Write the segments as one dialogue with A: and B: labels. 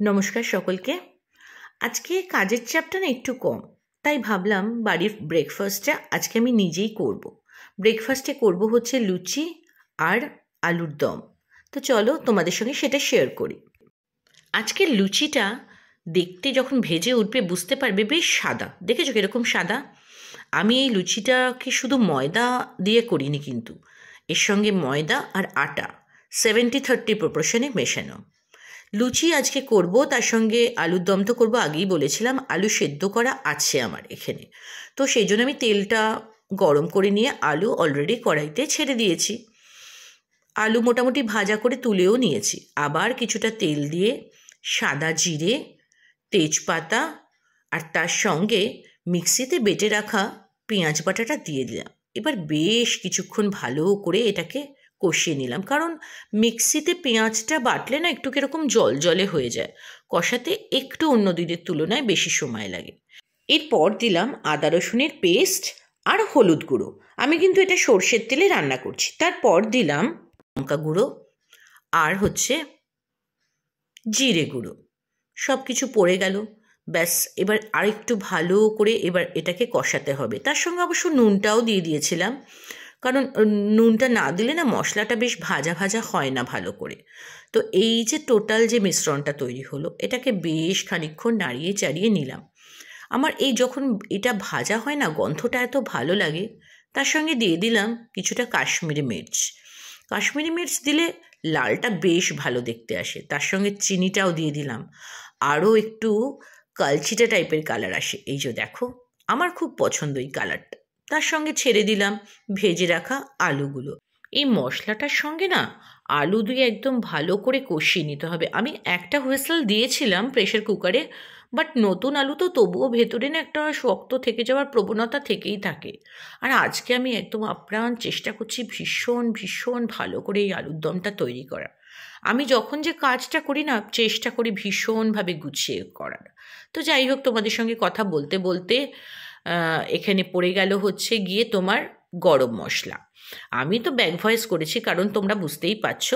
A: নমস্কার সকলকে। আজকে কাজের চাপটা না একটু কম, তাই ভাবলাম বাড়ির ব্রেকফাস্টটা আজকে আমি নিজেই করব। ব্রেকফাস্টে করব হচ্ছে লুচি আর আলুর দম। তো চলো তোমাদের সঙ্গে সেটা শেয়ার করি। আজকের লুচিটা দেখতে যখন ভেজে উঠবে বুঝতে পারবে বেশ সাদা। দেখেছ কীরকম সাদা? আমি এই লুচিটাকে শুধু ময়দা দিয়ে করিনি কিন্তু, এর সঙ্গে ময়দা আর আটা সেভেন্টি থার্টি প্রপোর্শনে মেশানো। লুচি আজকে করব, তার সঙ্গে আলুর দম তো করব, আগেই বলেছিলাম আলু সেদ্ধ করা আছে আমার এখানে। তো সেই জন্য আমি তেলটা গরম করে নিয়ে আলু অলরেডি কড়াইতে ছেড়ে দিয়েছি। আলু মোটামুটি ভাজা করে তুলেও নিয়েছি। আবার কিছুটা তেল দিয়ে সাদা জিরে, তেজপাতা আর তার সঙ্গে মিক্সিতে বেটে রাখা পেঁয়াজ বাটাটা দিয়ে দিলাম। এবার বেশ কিছুক্ষণ ভালো করে এটাকে কষিয়ে নিলাম। কারণ মিক্সিতে পেঁয়াজটা বাটলে না একটু কীরকম জল জলে হয়ে যায়। কষাতে একটু অন্য দিনের তুলনায় বেশি সময় লাগে। এরপর দিলাম আদা রসুনের পেস্ট আর হলুদ গুঁড়ো। আমি কিন্তু এটা সর্ষের তেলে রান্না করছি। তারপর দিলাম লঙ্কা গুঁড়ো আর হচ্ছে জিরে গুঁড়ো। সব কিছু পড়ে গেল। ব্যাস, এবার আরেকটু ভালো করে এবার এটাকে কষাতে হবে। তার সঙ্গে অবশ্য নুনটাও দিয়ে দিয়েছিলাম। কারণ নুনটা না দিলে না মশলাটা বেশ ভাজা ভাজা হয় না ভালো করে। তো এই যে টোটাল যে মিশ্রণটা তৈরি হলো, এটাকে বেশ খানিক্ষণ নাড়িয়ে চাড়িয়ে নিলাম। আমার এই যখন এটা ভাজা হয় না, গন্ধটা এত ভালো লাগে, তার সঙ্গে দিয়ে দিলাম কিছুটা কাশ্মীরি মির্চ। কাশ্মীরি মির্চ দিলে লালটা বেশ ভালো দেখতে আসে, তার সঙ্গে চিনিটাও দিয়ে দিলাম। আরও একটু কালচিটা টাইপের কালার আসে, এই যে দেখো, আমার খুব পছন্দ এই কালারটা। তার সঙ্গে ছেড়ে দিলাম, ভেজে রাখা আলুগুলো। এই মশলাটার সঙ্গে না আলু দিয়ে একদম ভালো করে কষিয়ে নিতে হবে। আমি একটা হুইসেল দিয়েছিলাম প্রেশার কুকারে, বাট নতুন আলু তো তবুও ভেতরে না একটা শক্ত থেকে যাওয়ার প্রবণতা থেকেই থাকে। আর আজকে আমি একদম আপ্রাণ চেষ্টা করছি ভীষণ ভীষণ ভালো করে এই আলুর দমটা তৈরি করা আমি যখন যে কাজটা করি না, চেষ্টা করি ভীষণভাবে গুছিয়ে করার। তো যাই হোক, তোমাদের সঙ্গে কথা বলতে বলতে এখানে পড়ে গেল হচ্ছে গিয়ে তোমার গরম মশলা। আমি তো ব্যাক ভয়েস করেছি, কারণ তোমরা বুঝতেই পারছ।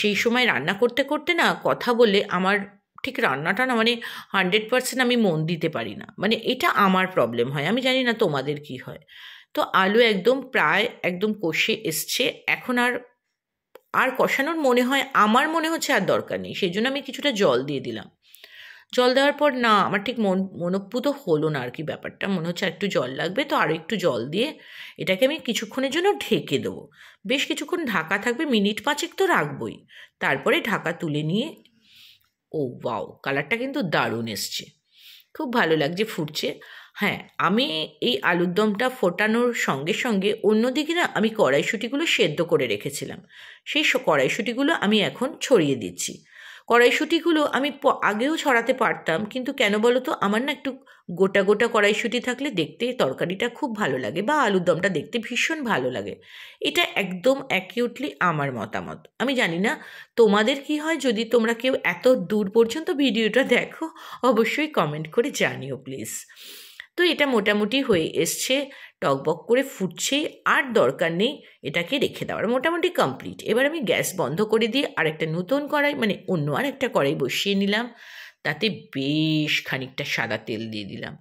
A: সেই সময় রান্না করতে করতে না কথা বলে আমার ঠিক রান্নাটা না মানে হান্ড্রেড পারসেন্ট আমি মন দিতে পারি না। মানে এটা আমার প্রবলেম হয়, আমি জানি না তোমাদের কি হয়। তো আলু একদম প্রায় একদম কষে এসছে, এখন আর আর কষানোর মনে হয়, আমার মনে হচ্ছে আর দরকার নেই। সেই জন্য আমি কিছুটা জল দিয়ে দিলাম। জল দেওয়ার পর, না, আমার ঠিক মন মনোপ্রুত হলো না আর কি ব্যাপারটা। মনে হচ্ছে একটু জল লাগবে, তো আরও একটু জল দিয়ে এটাকে আমি কিছুক্ষণের জন্য ঢেকে দেবো। বেশ কিছুক্ষণ ঢাকা থাকবে, মিনিট পাঁচেক তো রাখবই। তারপরে ঢাকা তুলে নিয়ে, ও ওয়াও, কালারটা কিন্তু দারুণ এসছে। খুব ভালো লাগছে ফুটছে। হ্যাঁ আমি এই আলুর দমটা ফোটানোর সঙ্গে সঙ্গে অন্যদিকে না, আমি কড়াইশুটিগুলো সেদ্ধ করে রেখেছিলাম। সেই কড়াইশুটিগুলো আমি এখন ছড়িয়ে দিচ্ছি। কড়াইশুঁটিগুলো আমি আগেও ছড়াতে পারতাম, কিন্তু কেন বলো তো আমার না একটু গোটা গোটা কড়াইশুঁটি থাকলে দেখতে তরকারিটা খুব ভালো লাগে বা আলুর দমটা দেখতে ভীষণ ভালো লাগে। এটা একদম অ্যাকিউটলি আমার মতামত। আমি জানি না তোমাদের কি হয়, যদি তোমরা কেউ এত দূর পর্যন্ত ভিডিওটা দেখো, অবশ্যই কমেন্ট করে জানিও প্লিজ তো এটা মোটামুটি হয়ে এসছে। টকবক করে ফুটছে, আর দরকার নেই এটাকে রেখে দেওয়ার। মোটামুটি কমপ্লিট এবার আমি গ্যাস বন্ধ করে দিয়ে আরেকটা নতুন কড়াই মানে অন্য আর একটা কড়াই বসিয়ে নিলাম। তাতে বেশ খানিকটা সাদা তেল দিয়ে দিলাম।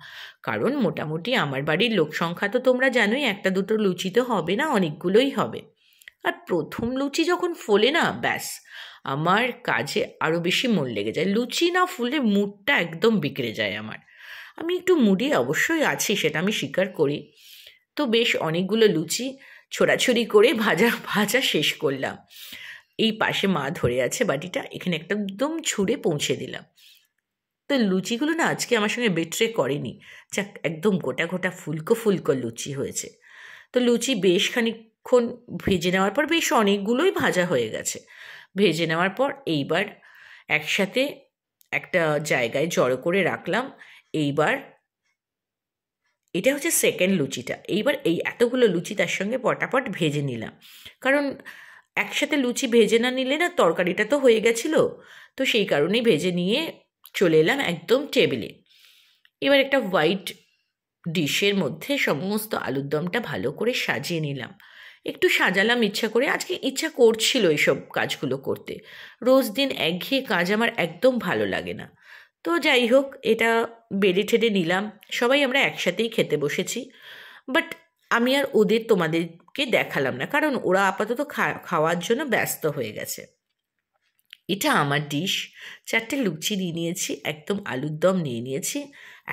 A: কারণ মোটামুটি আমার বাড়ির লোক সংখ্যা তো তোমরা জানোই, একটা দুটো লুচি তো হবে না, অনেকগুলোই হবে। আর প্রথম লুচি যখন ফোলে না, ব্যাস, আমার কাজে আরও বেশি মন লেগে যায়। লুচি না ফুলে মুডটা একদম বিগড়ে যায় আমার। আমি একটু মুডি অবশ্যই আছি, সেটা আমি স্বীকার করি। তো বেশ অনেকগুলো লুচি ছোড়াছড়ি করে ভাজা ভাজা শেষ করলাম। এই পাশে মা ধরে আছে বাটিটা, এখানে একটা একদম ছুঁড়ে পৌঁছে দিলাম। তো লুচিগুলো না আজকে আমার সঙ্গে বেট্রে করেনি। যাক, একদম গোটা গোটা ফুলকো ফুলকো লুচি হয়েছে। তো লুচি বেশ খানিক্ষণ ভেজে নেওয়ার পর বেশ অনেকগুলোই ভাজা হয়ে গেছে। ভেজে নেওয়ার পর এইবার একসাথে একটা জায়গায় জড়ো করে রাখলাম। এইবার এটা হচ্ছে সেকেন্ড লুচিটা। এইবার এই এতগুলো লুচি তার সঙ্গে পটাপট ভেজে নিলাম। কারণ একসাথে লুচি ভেজে না নিলে না তরকারিটা তো হয়ে গেছিল। তো সেই কারণেই ভেজে নিয়ে চলে এলাম একদম টেবিলে। এবার একটা হোয়াইট ডিশের মধ্যে সমস্ত আলুর দমটা ভালো করে সাজিয়ে নিলাম। একটু সাজালাম ইচ্ছা করে। আজকে ইচ্ছা করছিল এইসব কাজগুলো করতে। রোজ দিন একঘেয়ে কাজ আমার একদম ভালো লাগে না। তো যাই হোক, এটা বেড়ে ঠেড়ে নিলাম। সবাই আমরা একসাথেই খেতে বসেছি। বাট আমি আর ওদের তোমাদেরকে দেখালাম না, কারণ ওরা আপাতত খাওয়ার জন্য ব্যস্ত হয়ে গেছে। এটা আমার ডিশ চারটে লুচি নিয়ে নিয়েছি, একদম আলুর দম নিয়ে নিয়েছি,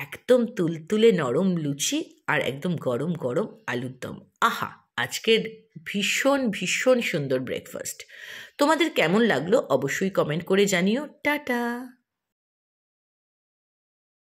A: একদম তুলতুলে নরম লুচি আর একদম গরম গরম আলুর দম। আহা, আজকের ভীষণ ভীষণ সুন্দর ব্রেকফাস্ট তোমাদের কেমন লাগল অবশ্যই কমেন্ট করে জানিও। টাটা!